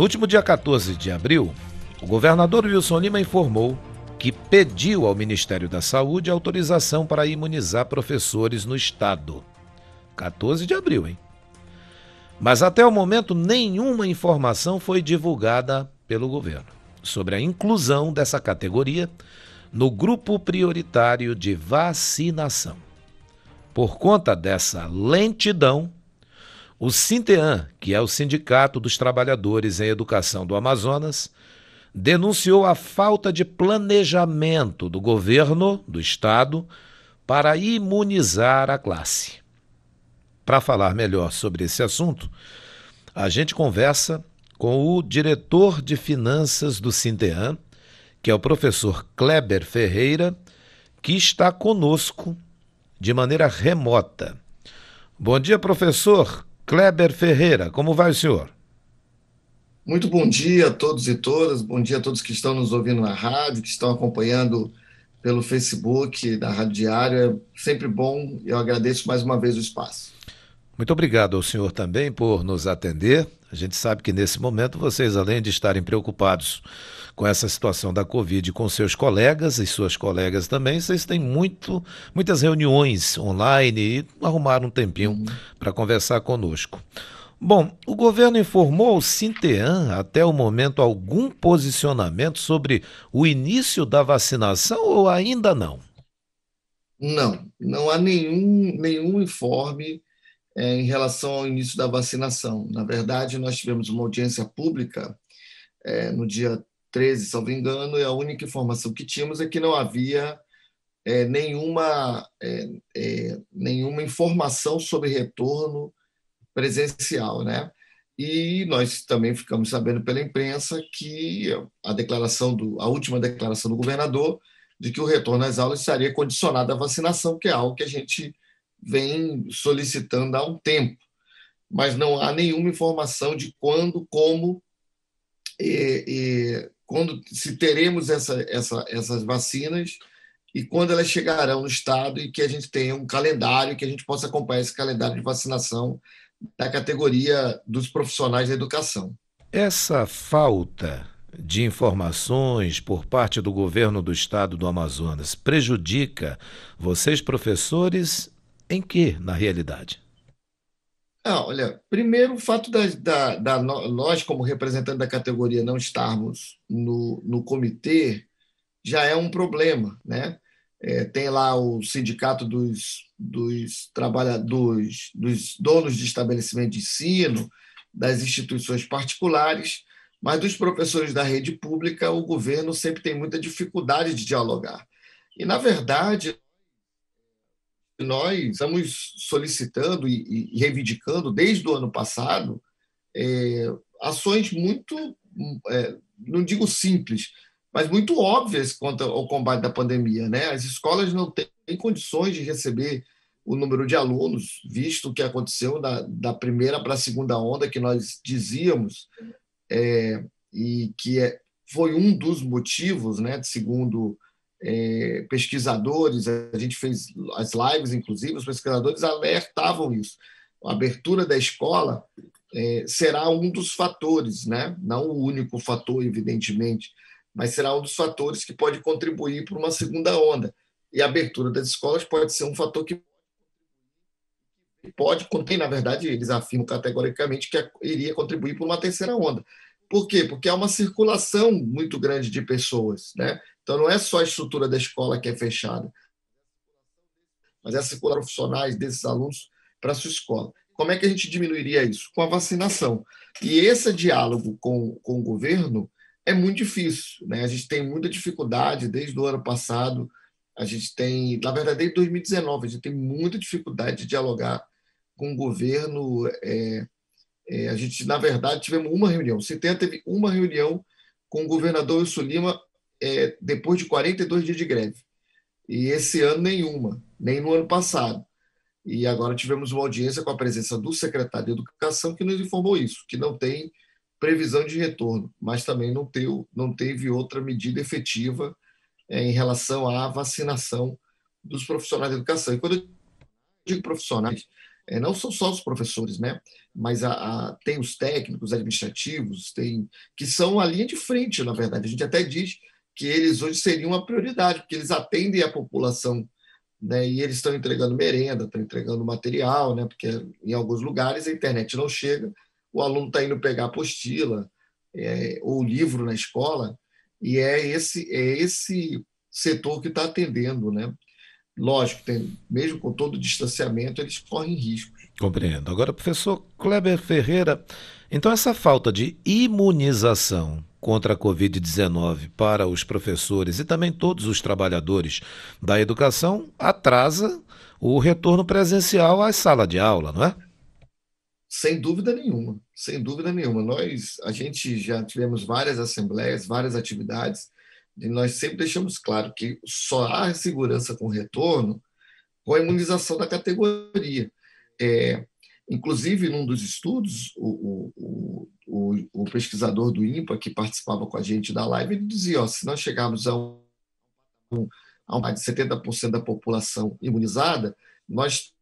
No último dia 14 de abril, o governador Wilson Lima informou que pediu ao Ministério da Saúde autorização para imunizar professores no estado. 14 de abril, hein? Mas até o momento nenhuma informação foi divulgada pelo governo sobre a inclusão dessa categoria no grupo prioritário de vacinação. Por conta dessa lentidão, o Sintean, que é o Sindicato dos Trabalhadores em Educação do Amazonas, denunciou a falta de planejamento do governo do estado para imunizar a classe. Para falar melhor sobre esse assunto, a gente conversa com o diretor de finanças do Sintean, que é o professor Kleber Ferreira, que está conosco de maneira remota. Bom dia, professor Kleber Ferreira. Como vai o senhor? Muito bom dia a todos e todas. Bom dia a todos que estão nos ouvindo na rádio, que estão acompanhando pelo Facebook da Rádio Diário. É sempre bom eu agradeço mais uma vez o espaço. Muito obrigado ao senhor também por nos atender. A gente sabe que nesse momento vocês, além de estarem preocupados com essa situação da Covid com seus colegas e suas colegas também, vocês têm muito, muitas reuniões online e arrumaram um tempinho uhum. para conversar conosco. Bom, o governo informou ao Sintean até o momento algum posicionamento sobre o início da vacinação ou ainda não? Não, não há nenhum, nenhum informe é, em relação ao início da vacinação. Na verdade, nós tivemos uma audiência pública é, no dia 13, salvo engano, e a única informação que tínhamos é que não havia é, nenhuma, é, é, nenhuma informação sobre retorno presencial, né? E nós também ficamos sabendo pela imprensa que a declaração do, a última declaração do governador de que o retorno às aulas estaria condicionado à vacinação, que é algo que a gente vem solicitando há um tempo, mas não há nenhuma informação de quando, como, e, e quando se teremos essa, essa, essas vacinas e quando elas chegarão no estado e que a gente tenha um calendário que a gente possa acompanhar esse calendário de vacinação da categoria dos profissionais da educação. Essa falta de informações por parte do governo do estado do Amazonas prejudica vocês, professores, em que, na realidade? Ah, olha, primeiro o fato da, da, da, nós, como representante da categoria, não estarmos no, no comitê já é um problema, né? É, tem lá o sindicato dos, dos trabalhadores, dos donos de estabelecimento de ensino, das instituições particulares, mas dos professores da rede pública, o governo sempre tem muita dificuldade de dialogar. E, na verdade, nós estamos solicitando e, reivindicando desde o ano passado é, ações muito, é, não digo simples, mas muito óbvias quanto ao combate da pandemia. Né? As escolas não têm condições de receber o número de alunos, visto o que aconteceu da, da primeira para a segunda onda, que nós dizíamos, é, e que é, foi um dos motivos, né, segundo é, pesquisadores, a gente fez as lives, inclusive, os pesquisadores alertavam isso. A abertura da escola é, será um dos fatores, né? não o único fator, evidentemente, mas será um dos fatores que pode contribuir para uma segunda onda. E a abertura das escolas pode ser um fator que pode, contém, na verdade, eles afirmam categoricamente que iria contribuir para uma terceira onda. Por quê? Porque há uma circulação muito grande de pessoas, né? Então, não é só a estrutura da escola que é fechada, mas é circular profissionais desses alunos para a sua escola. Como é que a gente diminuiria isso? Com a vacinação. E esse diálogo com, com o governo é muito difícil. Né? A gente tem muita dificuldade desde o ano passado. A gente tem, na verdade, desde 2019, a gente tem muita dificuldade de dialogar com o governo. É, é, a gente, na verdade, tivemos uma reunião. O CETEN teve uma reunião com o governador Wilson Lima é, depois de 42 dias de greve. E esse ano nenhuma, nem no ano passado. E agora tivemos uma audiência com a presença do secretário de Educação que nos informou isso, que não tem previsão de retorno, mas também não, teve, não teve outra medida efetiva é, em relação à vacinação dos profissionais de educação. E quando eu digo profissionais, é, não são só os professores, né? mas a, a, tem os técnicos administrativos, tem que são a linha de frente, na verdade. A gente até diz que eles hoje seriam uma prioridade, porque eles atendem a população né, e eles estão entregando merenda, estão entregando material, né, porque em alguns lugares a internet não chega, o aluno está indo pegar apostila é, ou livro na escola, e é esse, é esse setor que está atendendo. Né? Lógico, tem, mesmo com todo o distanciamento, eles correm riscos. Compreendo. Agora, professor Kleber Ferreira, então essa falta de imunização contra a Covid-19 para os professores e também todos os trabalhadores da educação atrasa o retorno presencial à sala de aula, não é? Sem dúvida nenhuma, sem dúvida nenhuma. Nós, a gente já tivemos várias assembleias, várias atividades, e nós sempre deixamos claro que só há segurança com retorno com a imunização da categoria. É, inclusive, num dos estudos, o, o, o, o, pesquisador do INPA, que participava com a gente da live, ele dizia: ó, se nós chegarmos a, um, a mais de 70% da população imunizada, nós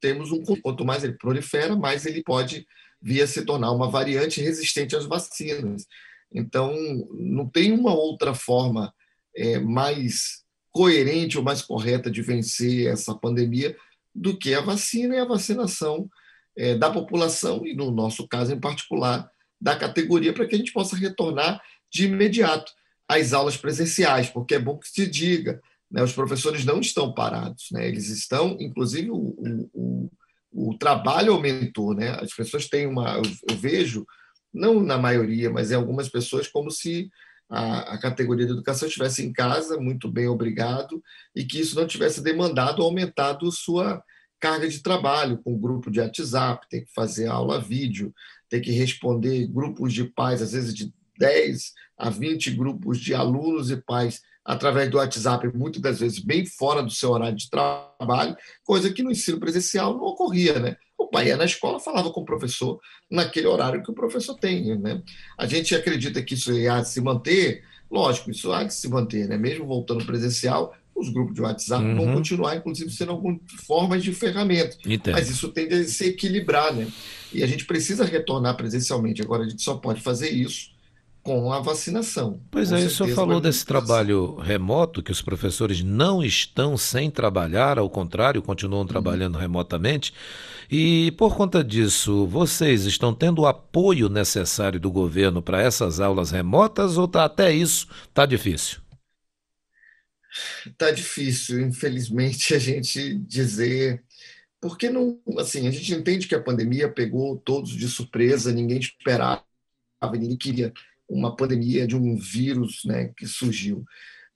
temos um. Quanto mais ele prolifera, mais ele pode vir a se tornar uma variante resistente às vacinas. Então, não tem uma outra forma é, mais coerente ou mais correta de vencer essa pandemia do que a vacina e a vacinação é, da população, e no nosso caso em particular, da categoria, para que a gente possa retornar de imediato às aulas presenciais, porque é bom que se diga, né, os professores não estão parados, né, eles estão, inclusive, o, o, o, trabalho aumentou, né, as pessoas têm uma. Eu, eu vejo, não na maioria, mas em algumas pessoas, como se a, a, categoria de educação estivesse em casa, muito bem, obrigado, e que isso não tivesse demandado ou aumentado sua carga de trabalho com grupo de WhatsApp, tem que fazer aula vídeo, tem que responder grupos de pais, às vezes de 10 a 20 grupos de alunos e pais através do WhatsApp, muitas das vezes bem fora do seu horário de trabalho, coisa que no ensino presencial não ocorria, né? O pai ia na escola, falava com o professor naquele horário que o professor tem, né? A gente acredita que isso ia se manter, lógico, isso há de se manter, né? Mesmo voltando presencial, os grupos de WhatsApp uhum. vão continuar, inclusive, sendo algumas formas de ferramenta. Entendo. Mas isso tende a se equilibrar, né? E a gente precisa retornar presencialmente. Agora, a gente só pode fazer isso com a vacinação. Pois é, o senhor falou desse trabalho remoto, que os professores não estão sem trabalhar, ao contrário, continuam trabalhando uhum. remotamente. E por conta disso, vocês estão tendo o apoio necessário do governo para essas aulas remotas ou tá, até isso está difícil? Está difícil, infelizmente, a gente dizer. Porque não, assim, a gente entende que a pandemia pegou todos de surpresa, ninguém esperava, ninguém queria uma pandemia de um vírus né, que surgiu.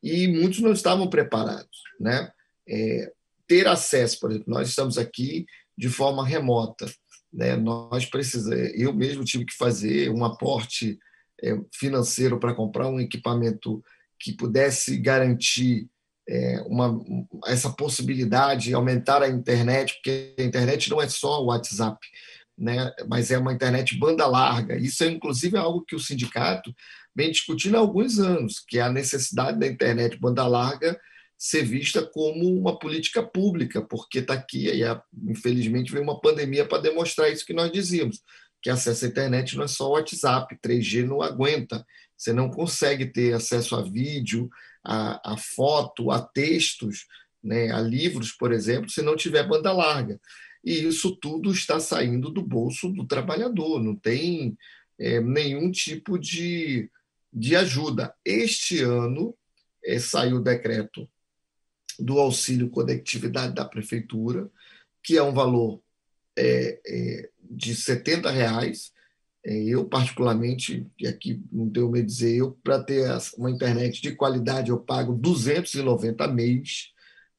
E muitos não estavam preparados. Né? É, ter acesso, por exemplo, nós estamos aqui de forma remota. Né? Nós precisamos, eu mesmo tive que fazer um aporte é, financeiro para comprar um equipamento que pudesse garantir é, uma, essa possibilidade de aumentar a internet, porque a internet não é só o WhatsApp, né? mas é uma internet banda larga. Isso é, inclusive, algo que o sindicato vem discutindo há alguns anos, que é a necessidade da internet banda larga ser vista como uma política pública, porque está aqui, e infelizmente veio uma pandemia para demonstrar isso que nós dizíamos, que acesso à internet não é só o WhatsApp, 3G não aguenta, você não consegue ter acesso a vídeo, a, a foto, a textos, né, a livros, por exemplo, se não tiver banda larga. E isso tudo está saindo do bolso do trabalhador, não tem é, nenhum tipo de, de ajuda. Este ano é, saiu o decreto do auxílio conectividade da prefeitura, que é um valor é, é, de 70 reais. É, eu, particularmente, e aqui não tenho medo de dizer, eu, para ter uma internet de qualidade, eu pago 290 mês.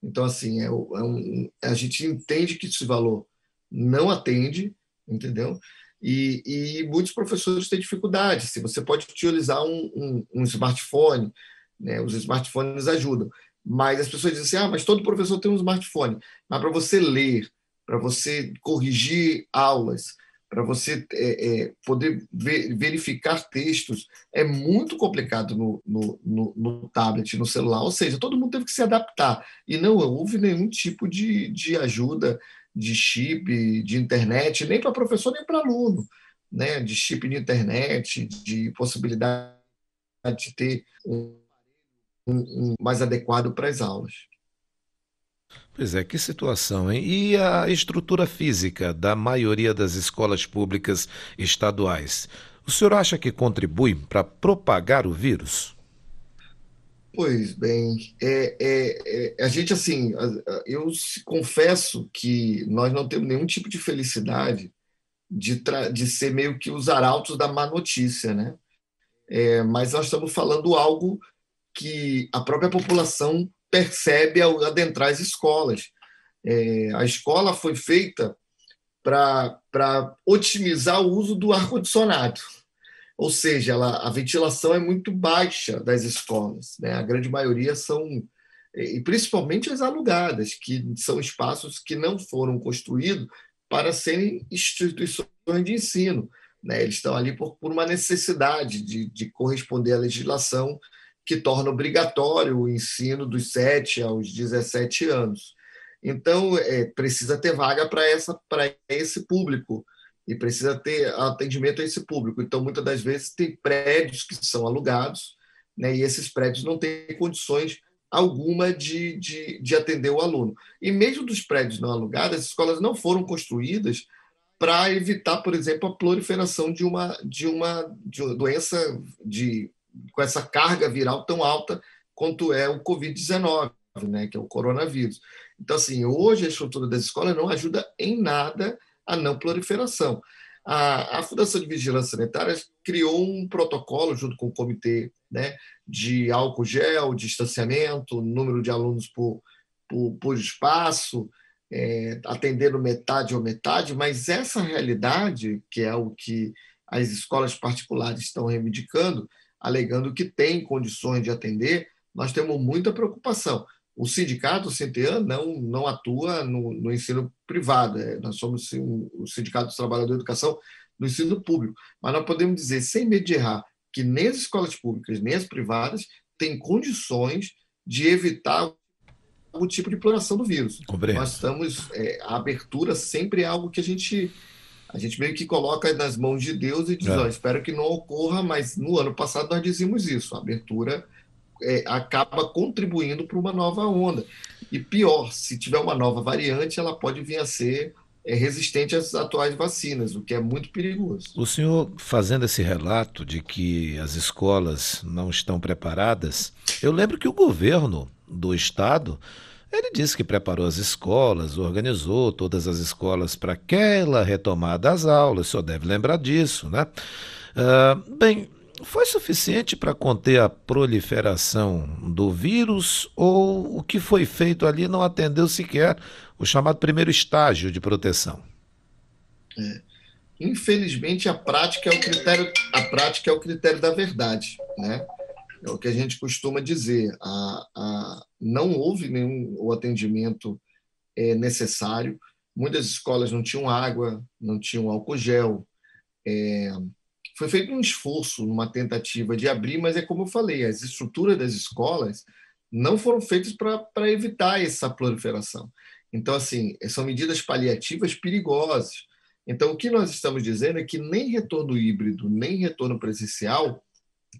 Então, assim, é, é um, a gente entende que esse valor não atende, entendeu? E, e, muitos professores têm dificuldade. Se você pode utilizar um, um, um smartphone, né? os smartphones ajudam. Mas as pessoas dizem assim: ah, mas todo professor tem um smartphone. Mas para você ler, para você corrigir aulas, para você é, é, poder ver, verificar textos, é muito complicado no, no, no, no, tablet, no celular. Ou seja, todo mundo teve que se adaptar. E não houve nenhum tipo de, de ajuda de chip, de internet, nem para professor, nem para aluno, né? de chip de internet, de possibilidade de ter um, um, um mais adequado para as aulas. Pois é, que situação, hein? E a estrutura física da maioria das escolas públicas estaduais? O senhor acha que contribui para propagar o vírus? Pois bem, é, é, é, a gente assim, eu confesso que nós não temos nenhum tipo de felicidade de, de ser meio que os arautos da má notícia, né? É, mas nós estamos falando algo que a própria população percebe ao adentrar as escolas. É, a escola foi feita para otimizar o uso do ar-condicionado. Ou seja, ela, a ventilação é muito baixa das escolas. Né? A grande maioria são, e principalmente as alugadas, que são espaços que não foram construídos para serem instituições de ensino. Né? Eles estão ali por, por uma necessidade de, de corresponder à legislação que torna obrigatório o ensino dos 7 aos 17 anos. Então, é, precisa ter vaga para esse público e precisa ter atendimento a esse público. Então, muitas das vezes, tem prédios que são alugados né, e esses prédios não têm condições alguma de, de, de atender o aluno. E mesmo dos prédios não alugados, as escolas não foram construídas para evitar, por exemplo, a proliferação de uma, de uma, de uma doença de com essa carga viral tão alta quanto é o Covid-19, né, que é o coronavírus. Então, assim, hoje a estrutura das escolas não ajuda em nada a não proliferação. A, a Fundação de Vigilância Sanitária criou um protocolo junto com o comitê né, de álcool gel, distanciamento, número de alunos por, por, por espaço, é, atendendo metade ou metade, mas essa realidade, que é o que as escolas particulares estão reivindicando, alegando que tem condições de atender, nós temos muita preocupação. O sindicato, o CNTEAN, não, não atua no, no ensino privado, é, nós somos sim, o Sindicato dos Trabalhadores da Educação no ensino público, mas nós podemos dizer, sem medo de errar, que nem as escolas públicas, nem as privadas têm condições de evitar algum tipo de exploração do vírus. Compreendo. Nós estamos, é, a abertura sempre é algo que a gente a gente meio que coloca nas mãos de Deus e diz: é. espero que não ocorra, mas no ano passado nós dizíamos isso. A abertura é, acaba contribuindo para uma nova onda. E pior, se tiver uma nova variante, ela pode vir a ser é, resistente às atuais vacinas, o que é muito perigoso. O senhor, fazendo esse relato de que as escolas não estão preparadas, eu lembro que o governo do estado ele disse que preparou as escolas, organizou todas as escolas para aquela retomada das aulas, só deve lembrar disso, né? Uh, bem, foi suficiente para conter a proliferação do vírus ou o que foi feito ali não atendeu sequer o chamado primeiro estágio de proteção? É. Infelizmente, a prática é o critério, a prática é o critério da verdade, né? É o que a gente costuma dizer. A, a, não houve nenhum o atendimento é, necessário. Muitas escolas não tinham água, não tinham álcool gel. É, foi feito um esforço, uma tentativa de abrir, mas é como eu falei, as estruturas das escolas não foram feitas para evitar essa proliferação. Então, assim, são medidas paliativas perigosas. Então, o que nós estamos dizendo é que nem retorno híbrido, nem retorno presencial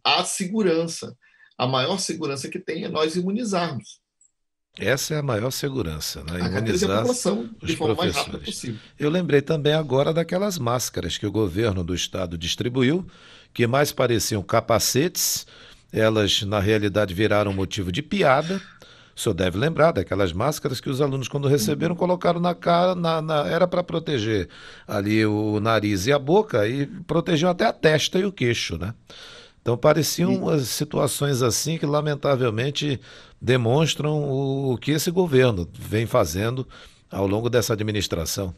há segurança a maior segurança que tem é nós imunizarmos. Essa é a maior segurança, né? Imunizar a população de forma mais rápida possível. Eu lembrei também agora daquelas máscaras que o governo do estado distribuiu, que mais pareciam capacetes, elas na realidade viraram motivo de piada. O senhor deve lembrar daquelas máscaras que os alunos, quando receberam, colocaram na cara, na, na era para proteger ali o nariz e a boca e protegiam até a testa e o queixo, né? Então pareciam e... situações assim que lamentavelmente demonstram o que esse governo vem fazendo ao longo dessa administração.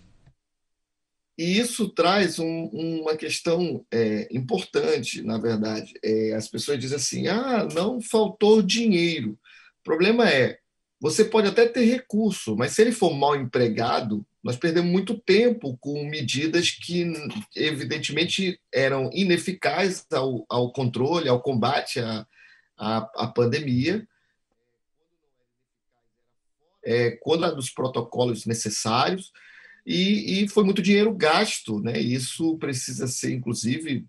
E isso traz um, uma questão é, importante, na verdade. É, as pessoas dizem assim: ah, não faltou dinheiro. O problema é, você pode até ter recurso, mas se ele for mal empregado, nós perdemos muito tempo com medidas que, evidentemente, eram ineficazes ao, ao controle, ao combate à, à, à pandemia. É, quando dos protocolos necessários, e, e, foi muito dinheiro gasto, né? Isso precisa ser, inclusive,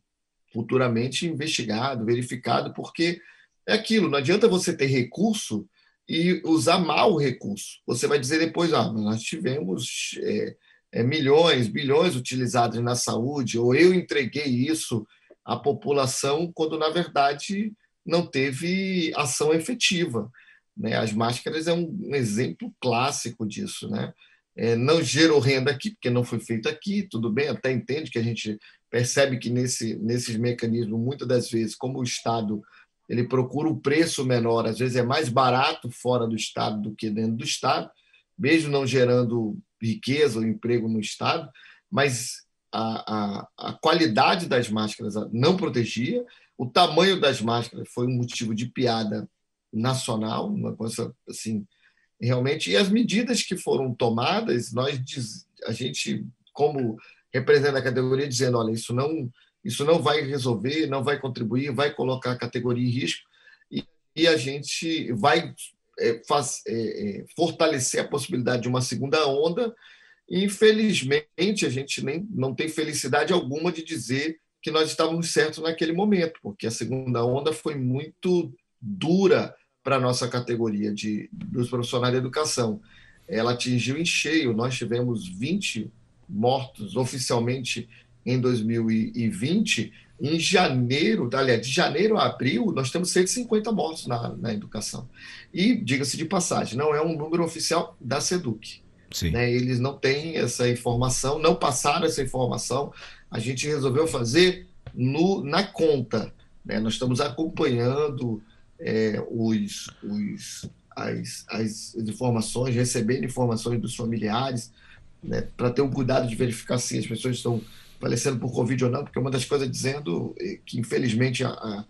futuramente investigado, verificado, porque é aquilo, não adianta você ter recurso e usar mal o recurso. Você vai dizer depois, ah, nós tivemos é, é, milhões, bilhões utilizados na saúde, ou eu entreguei isso à população, quando na verdade não teve ação efetiva. Né? As máscaras é um, exemplo clássico disso. Né? É, não gerou renda aqui, porque não foi feito aqui, tudo bem, até entende que a gente percebe que nesse, nesses mecanismos, muitas das vezes, como o Estado ele procura o preço menor, às vezes é mais barato fora do Estado do que dentro do Estado, mesmo não gerando riqueza ou emprego no Estado, mas a, a, a qualidade das máscaras não protegia, o tamanho das máscaras foi um motivo de piada nacional, uma coisa assim, realmente, e as medidas que foram tomadas, nós a gente, como representante da categoria, dizendo, olha, isso não isso não vai resolver, não vai contribuir, vai colocar a categoria em risco e, e a gente vai é, faz, é, é, fortalecer a possibilidade de uma segunda onda. E, infelizmente, a gente nem não tem felicidade alguma de dizer que nós estávamos certos naquele momento, porque a segunda onda foi muito dura para a nossa categoria de, dos profissionais de educação. Ela atingiu em cheio, nós tivemos 20 mortos oficialmente em 2020, em janeiro, aliás, de janeiro a abril, nós temos 150 mortos na, na educação. E, diga-se de passagem, não é um número oficial da SEDUC. Né? Eles não têm essa informação, não passaram essa informação. A gente resolveu fazer no, na conta. Né? Nós estamos acompanhando é, os, os, as, as informações, recebendo informações dos familiares, né? para ter um cuidado de verificar se as pessoas estão falecendo por Covid ou não, porque uma das coisas dizendo que, infelizmente, a, a,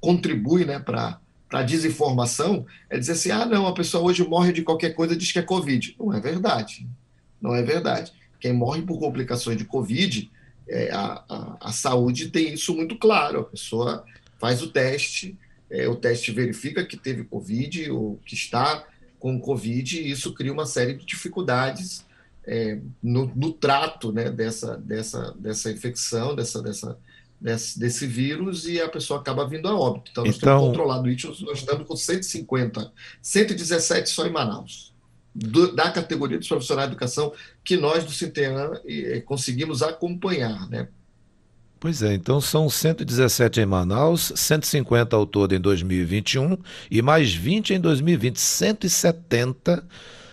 contribui né, para a desinformação é dizer assim: ah, não, a pessoa hoje morre de qualquer coisa diz que é Covid. Não é verdade. Não é verdade. Quem morre por complicações de Covid, é, a, a, a saúde tem isso muito claro. A pessoa faz o teste, é, o teste verifica que teve Covid ou que está com Covid, e isso cria uma série de dificuldades é, no, no, trato né, dessa, dessa, dessa infecção, dessa, dessa, desse, desse, vírus, e a pessoa acaba vindo a óbito. Então, nós então... temos controlado isso, nós estamos com 150, 117 só em Manaus. Do, da categoria dos profissionais de educação que nós do Cintean conseguimos acompanhar, né? Pois é, então são 117 em Manaus, 150 ao todo em 2021 e mais 20 em 2020, 170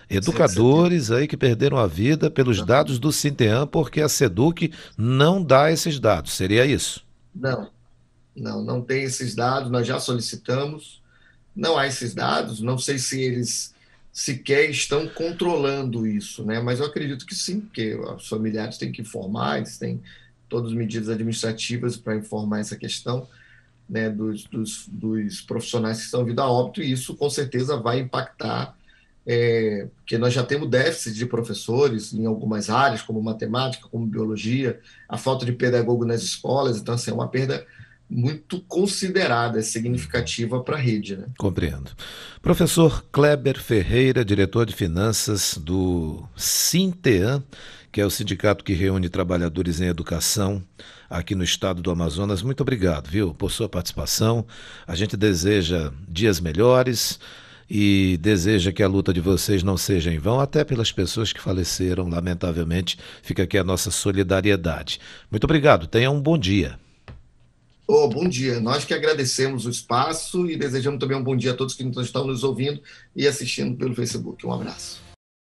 Educadores aí que perderam a vida pelos dados do Sinteam, porque a SEDUC não dá esses dados. Seria isso? Não, não, não tem esses dados, nós já solicitamos, não há esses dados, não sei se eles sequer estão controlando isso, né? Mas eu acredito que sim, porque os familiares têm que informar, eles têm todas as medidas administrativas para informar essa questão né, dos, dos, dos profissionais que estão vindo a óbito, e isso com certeza vai impactar é, porque nós já temos déficit de professores em algumas áreas, como matemática, como biologia, a falta de pedagogo nas escolas, então assim, é uma perda muito considerada, significativa para a rede. Né? Compreendo. Professor Kleber Ferreira, diretor de finanças do Sintean, que é o sindicato que reúne trabalhadores em educação aqui no estado do Amazonas. Muito obrigado, viu, por sua participação. A gente deseja dias melhores e deseja que a luta de vocês não seja em vão, até pelas pessoas que faleceram, lamentavelmente. Fica aqui a nossa solidariedade. Muito obrigado, tenha um bom dia. Oh, bom dia. Nós que agradecemos o espaço e desejamos também um bom dia a todos que estão nos ouvindo e assistindo pelo Facebook. Um abraço.